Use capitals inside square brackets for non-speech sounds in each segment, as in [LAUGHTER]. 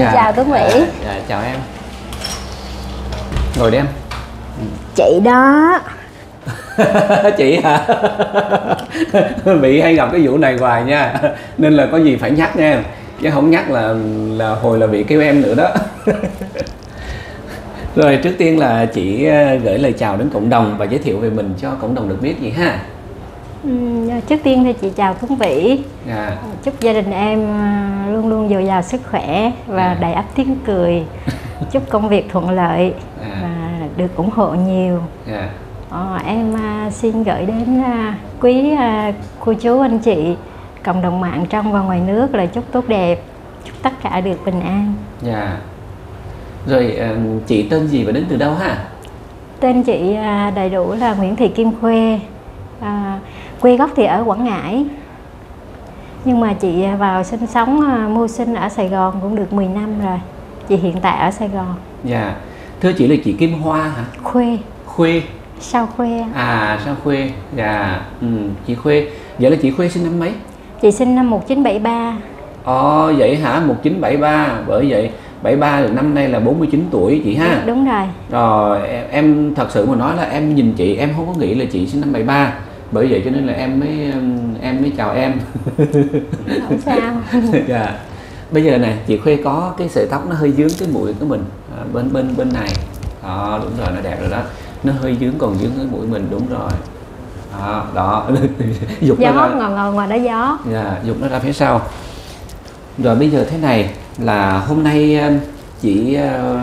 Xin chào Tuấn Mỹ. Dạ, dạ, chào em. Ngồi đi em. Chị đó. [LAUGHS] chị hả? Bị hay gặp cái vụ này hoài nha. Nên là có gì phải nhắc nha. Chứ không nhắc là là hồi là bị kêu em nữa đó. [LAUGHS] Rồi trước tiên là chị ờ, gửi lời chào đến cộng đồng và giới thiệu về mình cho cộng đồng được biết gì ha. Ừm, Trước tiên thì chị chào Tuấn Vĩ. Dạ. Chúc gia đình em à, luôn luôn dồi dào sức khỏe và À. đầy ắp tiếng cười. [LAUGHS] Chúc công việc thuận lợi À. và được ủng hộ nhiều. Dạ. Ờ, em à, xin gửi đến à, quý cô chú anh chị cộng đồng mạng trong và ngoài nước là chúc tốt đẹp, chúc tất cả được bình an. Dạ. Rồi ờ, chị tên gì và đến từ đâu ha? Tên chị đầy đủ là Nguyễn Thị Kim Khuê, à, quê gốc thì ở Quảng Ngãi. Nhưng mà chị vào sinh sống à, mưu sinh ở Sài Gòn cũng được 10 năm rồi. Chị hiện tại ở Sài Gòn. Dạ. Thưa chị là chị Kim Hoa hả? Khuê, Khuê. sao Khuê? À sao Khuê? Dạ. Ừ, chị Khuê. Vậy là chị Khuê sinh năm mấy? Chị sinh năm 1973. Ồ vậy hả? 1973. Bởi vậy 73 rồi năm nay là 49 tuổi chị ha. Đúng rồi. Rồi em, em thật sự mà nói là em nhìn chị em không có nghĩ là chị sinh năm 73. Bởi vậy cho nên là em mới em mới chào em. Không sao. [LAUGHS] dạ. Bây giờ nè, chị Khuê có cái sợi tóc nó hơi dướng cái mũi của mình à, bên bên bên này. Đó, đúng rồi nó đẹp rồi đó. Nó hơi dướng còn dướng cái mũi mình đúng rồi. Đó, đó. [LAUGHS] Dục Gió nó ra. ngồi ngồi ngoài đó gió. Dạ, dục nó ra phía sau. Rồi bây giờ thế này là hôm nay um, chị uh,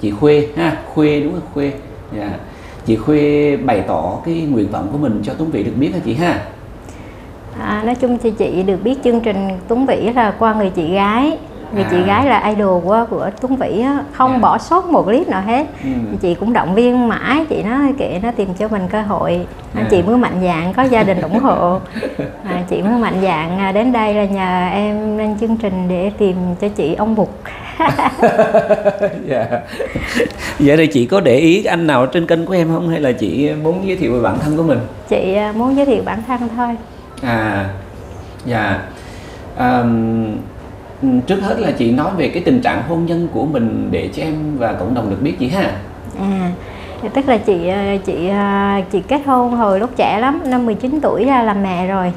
chị Khuê ha, Khuê đúng không Khuê. Dạ. Chị Khuê bày tỏ cái nguyện vọng của mình cho Tuấn vĩ được biết hả chị ha? À, nói chung thì chị được biết chương trình Tuấn Vĩ là qua người chị gái chị À. gái là idol của của Tuấn Vĩ á, không Dạ. bỏ sót một clip nào hết Ừ. Chị cũng động viên mãi chị nói kệ nó tìm cho mình cơ hội à, À. chị mới mạnh dạn có gia đình ủng hộ [LAUGHS] à, chị mới mạnh dạn à, đến đây là nhờ em lên chương trình để tìm cho chị ông Mục [LAUGHS] dạ. Vậy thì chị có để ý anh nào trên kênh của em không hay là chị muốn giới thiệu về bản thân của mình? chị à, muốn giới thiệu bản thân thôi À, dạ. À, trước hết là chị nói về cái tình trạng hôn nhân của mình để cho em và cộng đồng được biết chị ha. À, tức là chị ờ, chị ờ, chị kết hôn hồi lúc trẻ lắm, năm 19 tuổi ra làm mẹ rồi.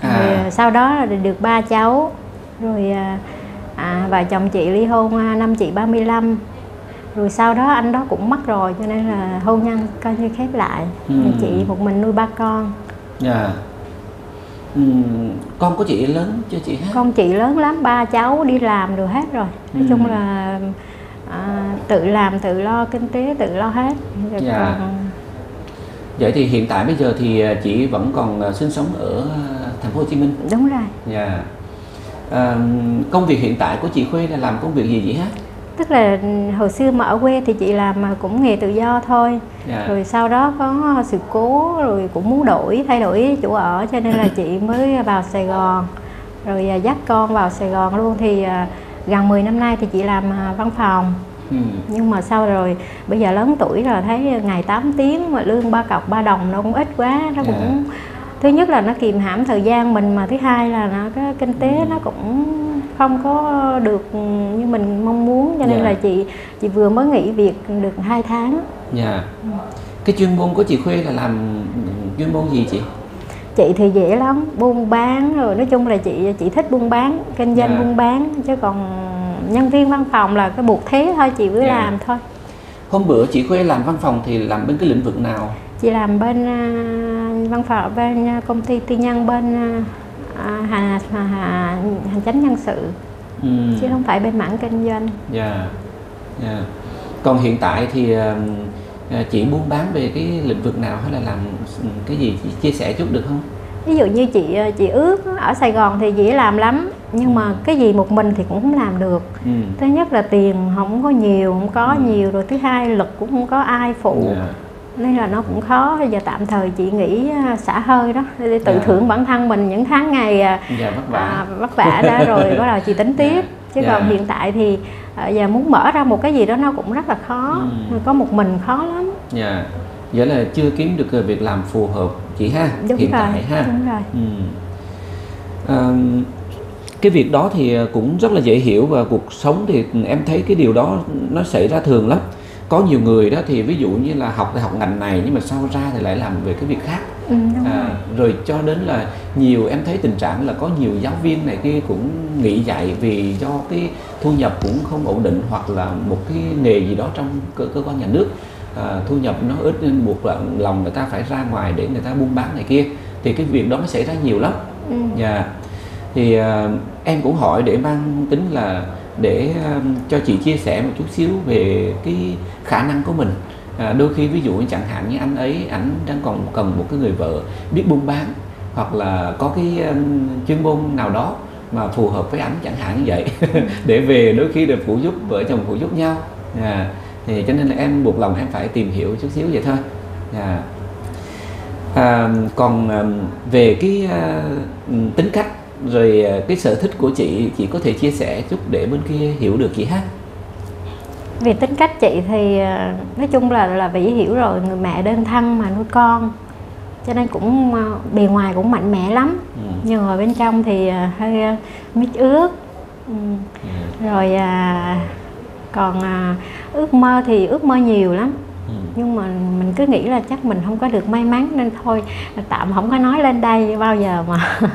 À. Rồi ờ, sau đó là được ba cháu. Rồi à, và chồng chị ly hôn à, năm chị 35. Rồi sau đó anh đó cũng mất rồi cho nên là hôn nhân coi như khép lại. Ừ. Chị một mình nuôi ba con. Dạ. Ừm, con của chị lớn chưa chị ha? Con chị lớn lắm, ba cháu đi làm rồi hết rồi. Nói Ừ. chung là à, tự làm tự lo kinh tế tự lo hết. Rồi Dạ. còn- Vậy thì hiện tại bây giờ thì à, chị vẫn còn à, sinh sống ở à, thành phố Hồ Chí Minh. đúng rồi. Dạ. À, công việc hiện tại của chị Khuê là làm công việc gì vậy ha? Tức là hồi xưa mà ở quê thì chị làm mà cũng nghề tự do thôi Dạ. rồi sau đó có sự cố rồi cũng muốn đổi thay đổi chỗ ở cho nên là chị mới vào Sài Gòn rồi à, dắt con vào Sài Gòn luôn thì à, gần 10 năm nay thì chị làm à, văn phòng Ừ. nhưng mà sau rồi bây giờ lớn tuổi rồi thấy ngày 8 tiếng mà lương ba cọc ba đồng nó cũng ít quá nó Dạ. cũng thứ nhất là nó kìm hãm thời gian mình mà thứ hai là nó cái kinh tế nó cũng không có được như mình mong muốn cho nên Dạ. là chị chị vừa mới nghỉ việc được 2 tháng Dạ. Cái chuyên môn của chị Khuê là làm chuyên môn gì chị? chị thì dễ lắm buôn bán rồi nói chung là chị chị thích buôn bán kinh doanh Dạ. buôn bán chứ còn nhân viên văn phòng là cái buộc thế thôi chị cứ Dạ. làm thôi Hôm bữa chị Khuê làm văn phòng thì làm bên cái lĩnh vực nào? chị làm bên à, văn phòng bên à, công ty tư nhân bên à, à, hà, hà, hà, hành chánh nhân sự Ừ. chứ không phải bên mảng kinh doanh Dạ. Dạ. Còn hiện tại thì à, chị buôn bán về cái lĩnh vực nào hay là làm cái gì chị chia sẻ chút được không? ví dụ như chị à, chị ước ở Sài Gòn thì dễ làm lắm nhưng mà cái gì một mình thì cũng không làm được Ừ. thứ nhất là tiền không có nhiều không có nhiều rồi thứ hai lực cũng không có ai phụ Dạ. Nên là nó cũng khó giờ tạm thời chị nghĩ à, xả hơi đó để tự Dạ. thưởng bản thân mình những tháng ngày à, Dạ vất vả. à, vất vả đó rồi bắt đầu chị tính tiếp chứ Dạ. còn hiện tại thì à, giờ muốn mở ra một cái gì đó nó cũng rất là khó Ừ. có một mình khó lắm Dạ. Vậy là chưa kiếm được việc làm phù hợp chị ha. đúng hiện rồi tại ha. đúng rồi Ừ. Ờm, cái việc đó thì cũng rất là dễ hiểu và cuộc sống thì em thấy cái điều đó nó xảy ra thường lắm có nhiều người đó thì ví dụ như là học đại học ngành này nhưng mà sau ra thì lại làm về cái việc khác ừ, à, rồi. cho đến là nhiều em thấy tình trạng là có nhiều giáo viên này kia cũng nghỉ dạy vì do cái thu nhập cũng không ổn định hoặc là một cái nghề gì đó trong cơ, cơ quan nhà nước à, thu nhập nó ít nên buộc là lòng người ta phải ra ngoài để người ta buôn bán này kia thì cái việc đó nó xảy ra nhiều lắm Ừ. Dạ. Thì à, em cũng hỏi để mang tính là để um, cho chị chia sẻ một chút xíu về cái khả năng của mình. À, đôi khi ví dụ như chẳng hạn như anh ấy ảnh đang còn cần một cái người vợ biết buôn bán hoặc là có cái um, chuyên môn nào đó mà phù hợp với ảnh chẳng hạn như vậy [LAUGHS] để về đôi khi được phụ giúp vợ chồng phụ giúp nhau à, thì cho nên là em buộc lòng em phải tìm hiểu chút xíu vậy thôi à. À, còn um, về cái à, tính cách rồi à, cái sở thích của chị chị có thể chia sẻ chút để bên kia hiểu được chị ha Về tính cách chị thì ờ, nói chung là là Vĩ hiểu rồi người mẹ đơn thân mà nuôi con cho nên cũng ờ, bề ngoài cũng mạnh mẽ lắm ừ. nhưng mà bên trong thì hơi mít ướt ừ. Ừ. rồi à, còn à, ước mơ thì ước mơ nhiều lắm Ừ. nhưng mà mình cứ nghĩ là chắc mình không có được may mắn nên thôi tạm không có nói lên đây bao giờ mà. [LAUGHS]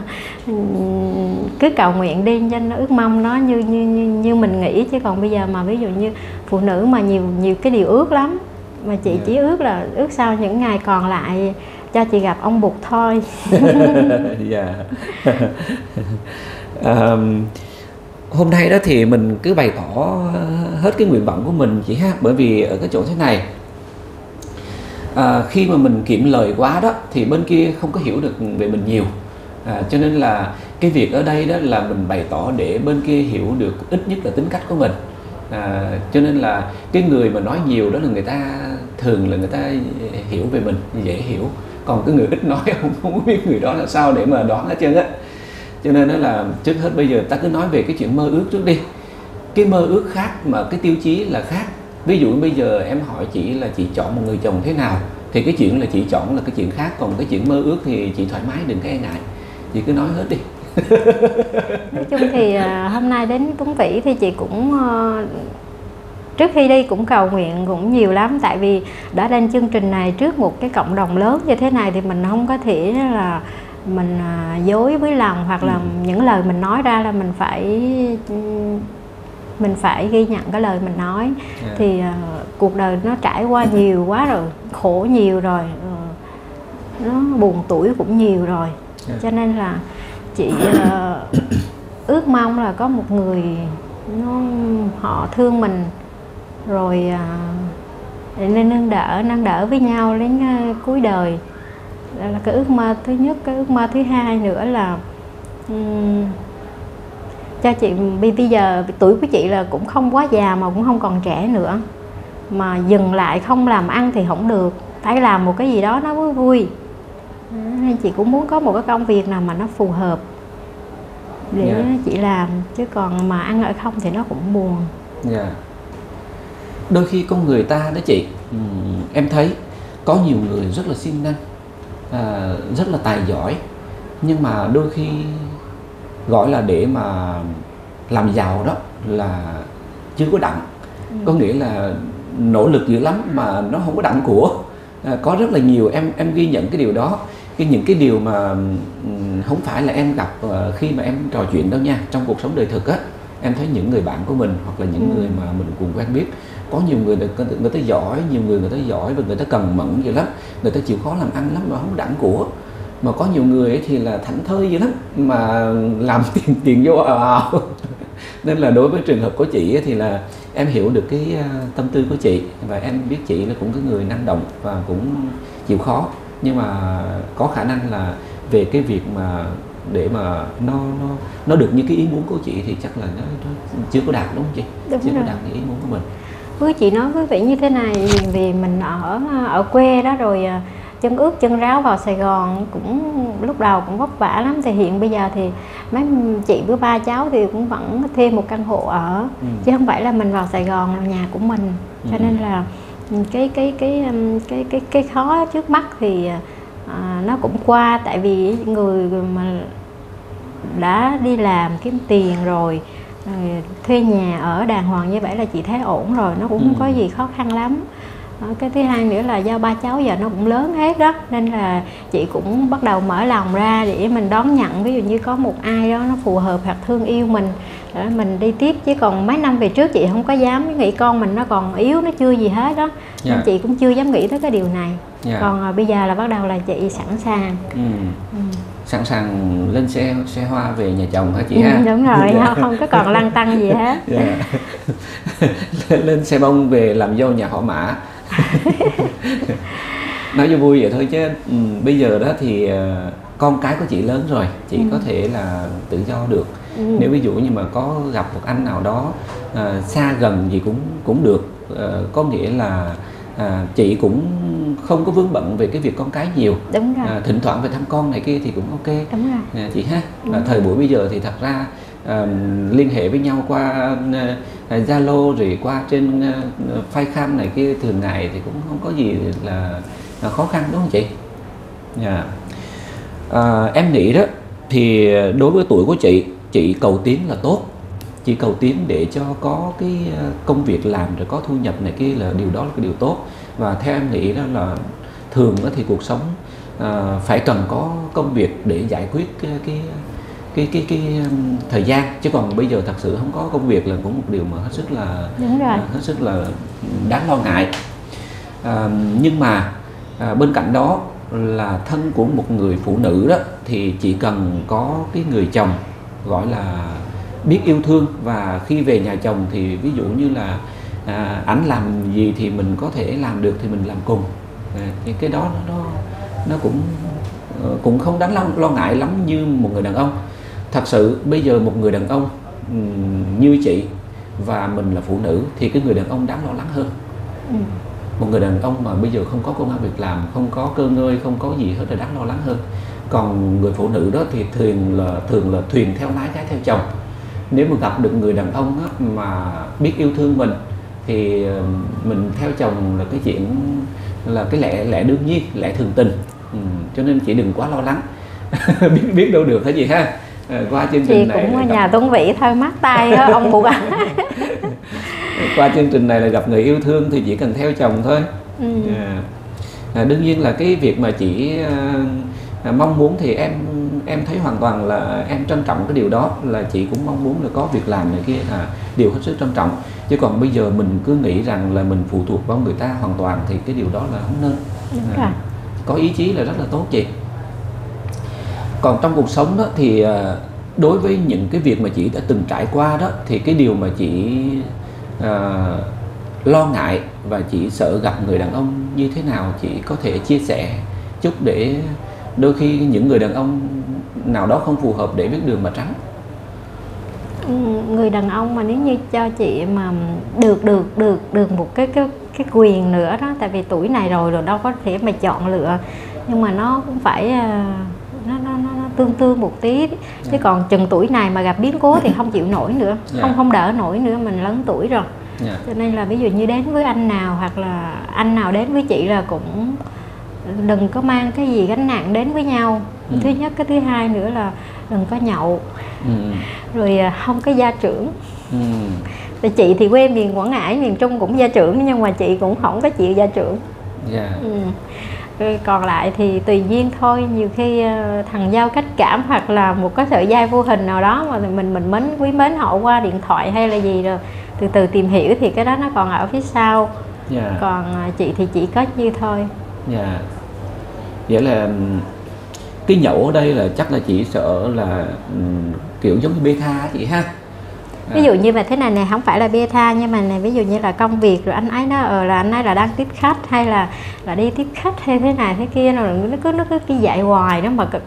Cứ cầu nguyện đi cho nó ước mong nó như như như, như mình nghĩ. Chứ còn bây giờ mà ví dụ như phụ nữ mà nhiều nhiều cái điều ước lắm mà chị Dạ. chỉ ước là ước sau những ngày còn lại cho chị gặp ông Bụt thôi. [LAUGHS] Dạ. [LAUGHS] Ờm, hôm nay đó thì mình cứ bày tỏ hết cái nguyện vọng của mình chị ha. Bởi vì ở cái chỗ thế này à, khi mà mình kiệm lời quá đó thì bên kia không có hiểu được về mình nhiều. À, cho nên là cái việc ở đây đó là mình bày tỏ để bên kia hiểu được ít nhất là tính cách của mình. À, cho nên là cái người mà nói nhiều đó là người ta thường là người ta hiểu về mình dễ hiểu. Còn cái người ít nói [LAUGHS] không không biết người đó là sao để mà đoán hết trơn á. Cho nên đó là trước hết bây giờ ta cứ nói về cái chuyện mơ ước trước đi. Cái mơ ước khác mà cái tiêu chí là khác ví dụ bây giờ em hỏi chị là chị chọn một người chồng thế nào thì cái chuyện là chị chọn là cái chuyện khác còn cái chuyện mơ ước thì chị thoải mái đừng có e ngại. Chị cứ nói hết đi. [LAUGHS] Nói chung thì à, hôm nay đến Tuấn Vĩ thì chị cũng ờ, trước khi đi cũng cầu nguyện cũng nhiều lắm. Tại vì đã lên chương trình này trước một cái cộng đồng lớn như thế này thì mình không có thể là mình à, dối với lòng hoặc là Ừ. những lời mình nói ra là mình phải ừm, mình phải ghi nhận cái lời mình nói Dạ. thì à, cuộc đời nó trải qua nhiều quá rồi khổ nhiều rồi ờ, nó buồn tuổi cũng nhiều rồi Dạ. cho nên là chị ờ, ước mong là có một người nó họ thương mình rồi để nên nâng đỡ nâng đỡ với nhau đến à, cuối đời đó là cái ước mơ thứ nhất cái ước mơ thứ hai nữa là ừm, cho chị bây giờ tuổi của chị là cũng không quá già mà cũng không còn trẻ nữa mà dừng lại không làm ăn thì không được phải làm một cái gì đó nó vui vui nên chị cũng muốn có một cái công việc nào mà nó phù hợp để Dạ. chị làm chứ còn mà ăn ở không thì nó cũng buồn Dạ. Đôi khi con người ta đó chị, ừm, em thấy có nhiều người rất là siêng năng, à, rất là tài giỏi, nhưng mà đôi khi gọi là để mà làm giàu đó là chưa có đặng, có nghĩa là nỗ lực dữ lắm mà nó không có đặng của. À, có rất là nhiều em em ghi nhận cái điều đó, cái những cái điều mà không phải là em gặp ờ, khi mà em trò chuyện đâu nha, trong cuộc sống đời thực á em thấy những người bạn của mình hoặc là những Ừ. người mà mình cùng quen biết có nhiều người người ta, người ta giỏi nhiều người người ta giỏi và người ta cần mẫn dữ lắm. Người ta chịu khó làm ăn lắm mà không đẳng của mà có nhiều người ấy thì là thảnh thơi dữ lắm mà làm [LAUGHS] tiền tiền vô ào ào. [LAUGHS] Nên là đối với trường hợp của chị ấy thì là em hiểu được cái à, tâm tư của chị và em biết chị là cũng cái người năng động và cũng chịu khó. Nhưng mà có khả năng là về cái việc mà để mà nó nó nó được như cái ý muốn của chị thì chắc là nó, nó chưa có đạt đúng không chị? Đúng chưa rồi. có đạt cái ý muốn của mình. Với chị nói với vị như thế này vì- mình ở ở quê đó rồi à, chân ướt chân ráo vào Sài Gòn cũng lúc đầu cũng vất vả lắm thì hiện bây giờ thì mấy chị với ba cháu thì cũng vẫn thêm một căn hộ ở Ừ. chứ không phải là mình vào Sài Gòn là nhà của mình cho Ừ. nên là cái cái cái um, cái cái cái khó trước mắt thì à, nó cũng qua tại vì người mà đã đi làm kiếm tiền rồi thuê nhà ở đàng hoàng như vậy là chị thấy ổn rồi nó cũng không Ừ. có gì khó khăn lắm cái thứ hai nữa là do ba cháu giờ nó cũng lớn hết đó nên là chị cũng bắt đầu mở lòng ra để mình đón nhận ví dụ như có một ai đó nó phù hợp hoặc thương yêu mình để mình đi tiếp chứ còn mấy năm về trước chị không có dám nghĩ con mình nó còn yếu nó chưa gì hết đó Dạ. nên chị cũng chưa dám nghĩ tới cái điều này Dạ. còn à, bây giờ là bắt đầu là chị sẵn sàng Ừ. ừ. sẵn sàng lên xe xe hoa về nhà chồng hả chị Ừ, ha đúng rồi Dạ. không có còn lăn tăng gì hết Dạ. [LAUGHS] lên, lên xe bông về làm dâu nhà họ mã [LAUGHS] nói cho vui vậy thôi chứ ừ, bây giờ đó thì ờ, con cái của chị lớn rồi chị có thể là tự do được. Ừ. nếu ví dụ như mà có gặp một anh nào đó ờ, xa gần gì cũng cũng được. Ờ, có nghĩa là à, chị cũng không có vướng bận về cái việc con cái nhiều. Đúng rồi. À, thỉnh thoảng về thăm con này kia thì cũng ok. Đúng rồi. À, chị ha. Và thời buổi bây giờ thì thật ra à, liên hệ với nhau qua à, à, Ờ, Zalo rồi qua trên ờ, ờ, à, Facecam này kia thường ngày thì cũng không có gì là, là khó khăn đúng không chị? Yeah. À, em nghĩ đó thì đối với tuổi của chị chị cầu tiến là tốt chị cầu tiến để cho có cái công việc làm rồi có thu nhập này kia là điều đó là cái điều tốt và theo em nghĩ đó là thường đó thì cuộc sống à, phải cần có công việc để giải quyết cái cái cái cái, cái um, thời gian. Chứ còn bây giờ thật sự không có công việc là cũng một điều mà hết sức là đúng rồi. hết sức là đáng lo ngại. À, nhưng mà à, bên cạnh đó là thân của một người phụ nữ đó thì chỉ cần có cái người chồng gọi là biết yêu thương và khi về nhà chồng thì ví dụ như là à, ảnh làm gì thì mình có thể làm được thì mình làm cùng. À, thì cái đó nó nó, nó cũng ờ, cũng không đáng lo, lo ngại lắm như một người đàn ông thật sự bây giờ một người đàn ông như chị và mình là phụ nữ thì cái người đàn ông đáng lo lắng hơn. Ừ. một người đàn ông mà bây giờ không có công ăn việc làm không có cơ ngơi không có gì hết là đáng lo lắng hơn. Còn người phụ nữ đó thì thường là thường là thuyền theo lái gái theo chồng. Nếu mà gặp được người đàn ông á, mà biết yêu thương mình thì mình theo chồng là cái chuyện là cái lẽ lẽ đương nhiên lẽ thường tình. Ừ, cho nên chị đừng quá lo lắng. [LAUGHS] Biết biết đâu được hả chị ha qua chương chị trình này cũng gặp- nhà tuấn vĩ thôi mát tay thôi ông cụ bà [LAUGHS] qua chương trình này là gặp người yêu thương thì chỉ cần theo chồng thôi. Ừ. À, à, đương nhiên là cái việc mà chị à, à, mong muốn thì em em thấy hoàn toàn là em trân trọng cái điều đó là chị cũng mong muốn là có việc làm này kia là điều hết sức trân trọng. Chứ còn bây giờ mình cứ nghĩ rằng là mình phụ thuộc vào người ta hoàn toàn thì cái điều đó là không nên. Đúng À, rồi. có ý chí là rất là tốt chị còn trong cuộc sống đó thì ờ, đối với những cái việc mà chị đã từng trải qua đó thì cái điều mà chị à, lo ngại và chị sợ gặp người đàn ông như thế nào chị có thể chia sẻ chút để đôi khi những người đàn ông nào đó không phù hợp để biết đường mà tránh? Ừ, người đàn ông mà nếu như cho chị mà được được được được một cái cái cái quyền nữa đó tại vì tuổi này rồi rồi đâu có thể mà chọn lựa. Nhưng mà nó cũng phải ờ, à, nó nó nó, nó tương tương một tí chứ còn chừng tuổi này mà gặp biến cố thì không chịu nổi nữa Dạ. không không đỡ nổi nữa mình lớn tuổi rồi Dạ. cho nên là ví dụ như đến với anh nào hoặc là anh nào đến với chị là cũng đừng có mang cái gì gánh nặng đến với nhau Ừ. thứ nhất cái thứ hai nữa là đừng có nhậu ừ. rồi à, không có gia trưởng Ừ. thì chị thì quê miền Quảng Ngãi miền Trung cũng gia trưởng nhưng mà chị cũng không có chịu gia trưởng Dạ. ừ. Rồi còn lại thì tùy duyên thôi nhiều khi ờ, thằng giao cách cảm hoặc là một cái sợi dây vô hình nào đó mà mình mình mến quý mến họ qua điện thoại hay là gì rồi từ từ tìm hiểu thì cái đó nó còn ở phía sau Dạ. còn à, chị thì chỉ có như thôi Dạ. Vậy là ừm, cái nhậu ở đây là chắc là chị sợ là ừm, kiểu giống như beta á chị ha. Ví dụ như mà thế này này không phải là beta nhưng mà này ví dụ như là công việc rồi anh ấy nó ờ, là anh ấy là đang tiếp khách hay là là đi tiếp khách hay thế này thế kia rồi nó cứ nó cứ cái dạy hoài đó mà cỡ,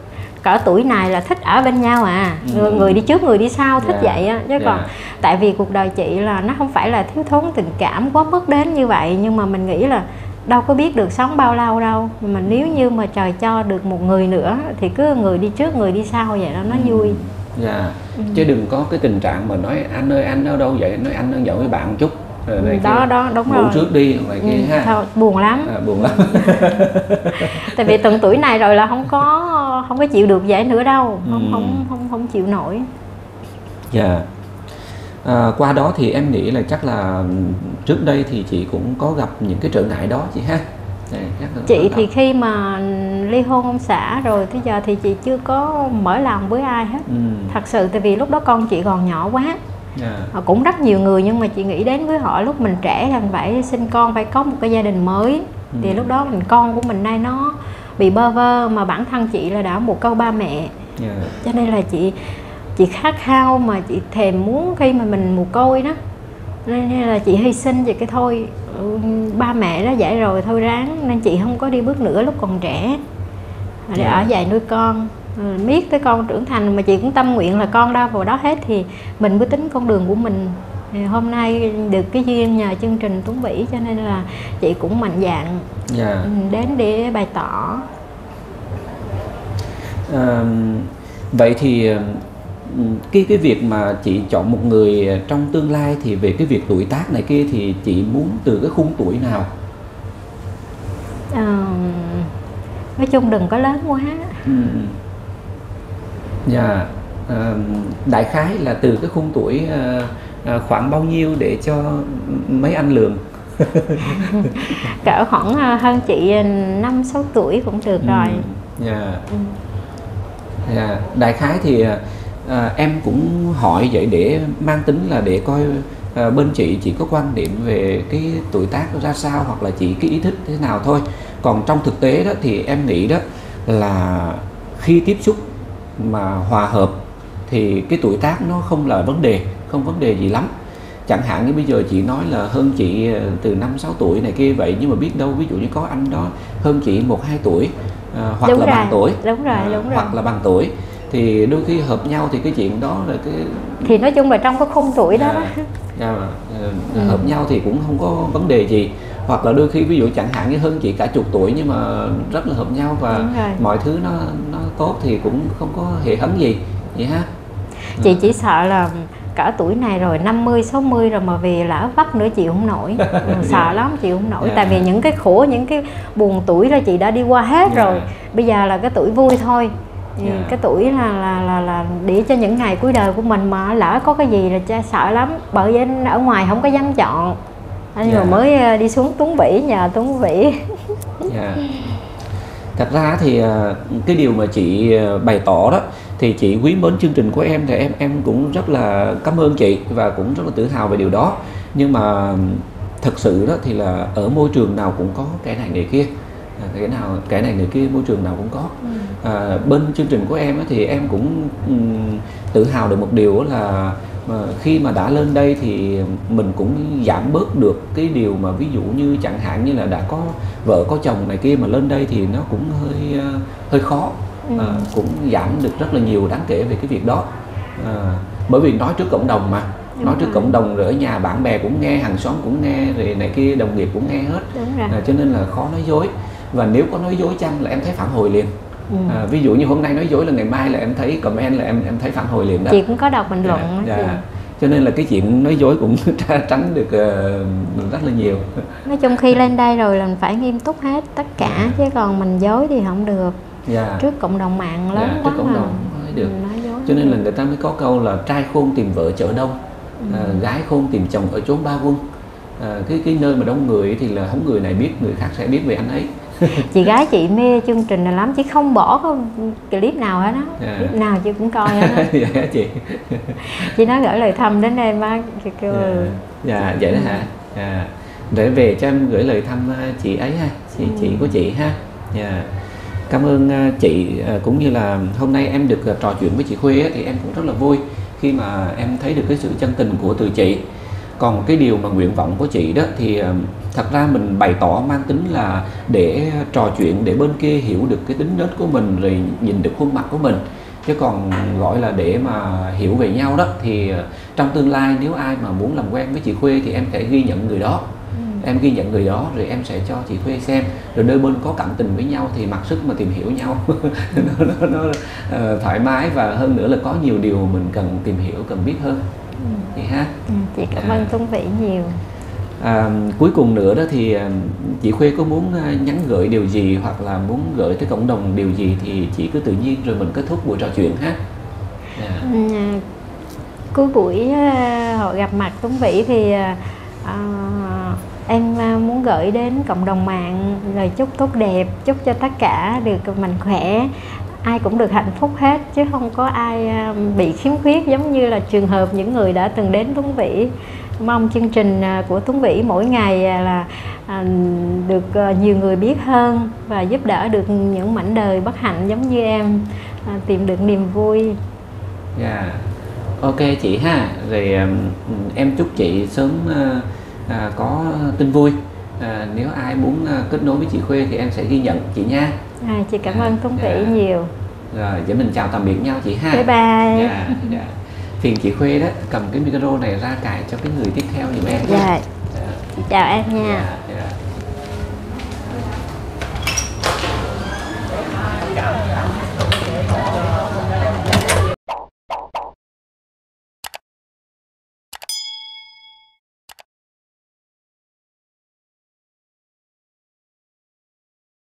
cỡ tuổi này là thích ở bên nhau à Ừ. người, người đi trước người đi sau thích Dạ, vậy á chứ dạ. còn tại vì cuộc đời chị là nó không phải là thiếu thốn tình cảm quá mức đến như vậy nhưng mà mình nghĩ là đâu có biết được sống bao lâu đâu mà nếu như mà trời cho được một người nữa thì cứ người đi trước người đi sau vậy đó nó vui Dạ. Ừ. Chứ đừng có cái tình trạng mà nói anh ơi anh ở đâu vậy, nói anh đang nhậu với bạn một chút. Rồi này đó kia. đó đúng Ngủ rồi trước đi hoặc này kia Ừ, ha. thôi, buồn lắm À, buồn lắm. [LAUGHS] tại vì từng tuổi này rồi là không có không có chịu được vậy nữa đâu không Ừ. không không không chịu nổi Dạ. À, qua đó thì em nghĩ là chắc là trước đây thì chị cũng có gặp những cái trở ngại đó chị ha. Chắc là có chị thì khi mà ly hôn ông xã rồi tới giờ thì chị chưa có mở lòng với ai hết Ừ. thật sự tại vì lúc đó con chị còn nhỏ quá Dạ. Ờ, cũng rất nhiều người nhưng mà chị nghĩ đến với họ lúc mình trẻ là mình phải sinh con phải có một cái gia đình mới thì Ừ. lúc đó mình con của mình nay nó bị bơ vơ mà bản thân chị là đã một câu ba mẹ Dạ. cho nên là chị chị khát khao mà chị thèm muốn khi mà mình mồ côi đó nên là chị hy sinh về cái thôi ừ, ba mẹ đã dạy rồi thôi ráng nên chị không có đi bước nữa lúc còn trẻ để Dạ. ở dạy nuôi con Ừ, miết tới con trưởng thành mà chị cũng tâm nguyện là con đâu vào đó hết thì mình mới tính con đường của mình thì hôm nay được cái duyên nhờ chương trình Tuấn Vĩ cho nên là chị cũng mạnh dạn Dạ. ừ, đến để bày tỏ À, vậy thì ờ, cái cái việc mà chị chọn một người trong tương lai thì về cái việc tuổi tác này kia thì chị muốn từ cái khung tuổi nào? Ờ, nói chung đừng có lớn quá Ừ. Dạ. À, đại khái là từ cái khung tuổi ờ, ờ, khoảng bao nhiêu để cho mấy anh lường? [LAUGHS] cỡ khoảng ờ, hơn chị năm sáu tuổi cũng được rồi Ừ. Dạ. Ừ. Dạ, đại khái thì à, em cũng hỏi vậy để mang tính là để coi à, bên chị chỉ có quan điểm về cái tuổi tác ra sao hoặc là chỉ cái ý thích thế nào thôi. Còn trong thực tế đó thì em nghĩ đó là khi tiếp xúc mà hòa hợp thì cái tuổi tác nó không là vấn đề, không vấn đề gì lắm. Chẳng hạn như bây giờ chị nói là hơn chị ờ, từ 5 6 tuổi này kia vậy nhưng mà biết đâu ví dụ như có anh đó hơn chị 1 2 tuổi à, hoặc Đúng là rồi, bằng tuổi đúng rồi, à, đúng rồi. hoặc là bằng tuổi thì đôi khi hợp nhau thì cái chuyện đó là cái thì nói chung là trong cái khung tuổi đó, dạ, đó dạ, ờ, hợp nhau thì cũng không có vấn đề gì. Hoặc là đôi khi ví dụ chẳng hạn như hơn chị cả chục tuổi nhưng mà rất là hợp nhau và mọi thứ nó nó tốt thì cũng không có hề hấn gì. Vậy ha? Chị chỉ sợ là cỡ tuổi này rồi 50 60 rồi mà về lỡ vấp nữa chịu không nổi. [LAUGHS] Ừ, sợ lắm chịu không nổi. Dạ. tại vì những cái khổ những cái buồn tuổi là chị đã đi qua hết Dạ. rồi. Bây giờ là cái tuổi vui thôi Dạ. cái tuổi là là là là để cho những ngày cuối đời của mình mà lỡ có cái gì là cha sợ lắm bởi vì anh ở ngoài không có dám chọn anh Dạ. rồi mới ờ, đi xuống Tuấn Vĩ nhờ Tuấn Vĩ [LAUGHS] Dạ. Thật ra thì à, cái điều mà chị à, bày tỏ đó thì chị quý mến chương trình của em thì em em cũng rất là cảm ơn chị và cũng rất là tự hào về điều đó. Nhưng mà thật sự đó thì là ở môi trường nào cũng có cái này người kia. Cái nào cái này người kia môi trường nào cũng có. À, bên chương trình của em á, thì em cũng ừm, tự hào được một điều là mà khi mà đã lên đây thì mình cũng giảm bớt được cái điều mà ví dụ như chẳng hạn như là đã có vợ có chồng này kia mà lên đây thì nó cũng hơi ờ, hơi khó Ừ. à, cũng giảm được rất là nhiều đáng kể về cái việc đó à, bởi vì nói trước cộng đồng mà Đúng nói trước rồi. cộng đồng rồi ở nhà bạn bè cũng nghe hàng xóm cũng nghe rồi này kia đồng nghiệp cũng nghe hết à, cho nên là khó nói dối và nếu có nói dối chăng là em thấy phản hồi liền. Ừ. à, ví dụ như hôm nay nói dối là ngày mai là em thấy comment là em em thấy phản hồi liền đó. Chị cũng có đọc bình luận dạ, dạ. cho nên là cái chuyện nói dối cũng [LAUGHS] tránh được ờ, rất là nhiều. Nói chung khi lên đây rồi là mình phải nghiêm túc hết tất cả chứ còn mình dối thì không được. Dạ. Trước cộng đồng mạng lớn dạ, lắm trước cộng đồng mới được. Nói dối. Cho nên là người ta mới có câu là trai khôn tìm vợ chợ đông à, gái khôn tìm chồng ở chốn ba quân. À, cái cái nơi mà đông người thì là không người này biết người khác sẽ biết về anh ấy [LAUGHS] chị gái chị mê chương trình này lắm chị không bỏ có clip nào hết á. Dạ. clip nào chị cũng coi hết á. [LAUGHS] Dạ chị? [LAUGHS] Chị nói gửi lời thăm đến em á chị kêu dạ, ừ. dạ vậy đó hả? Dạ. để về cho em gửi lời thăm ờ, chị ấy ha chị chị của chị ha. Dạ. Cảm ơn ờ, chị ờ, cũng như là hôm nay em được trò chuyện với chị Khuê thì em cũng rất là vui khi mà em thấy được cái sự chân tình của từ chị còn cái điều mà nguyện vọng của chị đó thì ờ, thật ra mình bày tỏ mang tính là để trò chuyện để bên kia hiểu được cái tính nết của mình rồi nhìn được khuôn mặt của mình. Chứ còn gọi là để mà hiểu về nhau đó thì ờ, trong tương lai nếu ai mà muốn làm quen với chị Khuê thì em sẽ ghi nhận người đó. Em ghi nhận người đó rồi em sẽ cho chị Khuê xem. Rồi đôi bên có cảm tình với nhau thì mặc sức mà tìm hiểu nhau. [LAUGHS] Nó, nó, nó ờ, thoải mái và hơn nữa là có nhiều điều mình cần tìm hiểu cần biết hơn vậy ha? Ừ, chị cảm ơn Tuấn Vĩ nhiều. À, cuối cùng nữa đó thì à, chị Khuê có muốn à, nhắn gửi điều gì hoặc là muốn gửi tới cộng đồng điều gì thì chị cứ tự nhiên rồi mình kết thúc buổi trò chuyện ha. Yeah. À, cuối buổi à, hội gặp mặt Tuấn Vĩ thì à, à, em à, muốn gửi đến cộng đồng mạng lời chúc tốt đẹp chúc cho tất cả được mạnh khỏe ai cũng được hạnh phúc hết chứ không có ai um, bị khiếm khuyết giống như là trường hợp những người đã từng đến Tuấn Vĩ mong chương trình à, của Tuấn Vĩ mỗi ngày à, là à, được nhiều người biết hơn và giúp đỡ được những mảnh đời bất hạnh giống như em tìm được niềm vui Dạ. Ok chị ha. Rồi um, em chúc chị sớm có tin vui. À, nếu ai muốn kết nối với chị Khuê thì em sẽ ghi nhận chị nha à, chị cảm ơn Tuấn Vĩ Dạ. nhiều Rồi, để mình chào tạm biệt nhau chị ha. bye bye Dạ, dạ. Phiền chị Khuê đó cầm cái micro này ra cài cho cái người tiếp theo giùm em. dạ Dạ. chị chào em nha Dạ, dạ.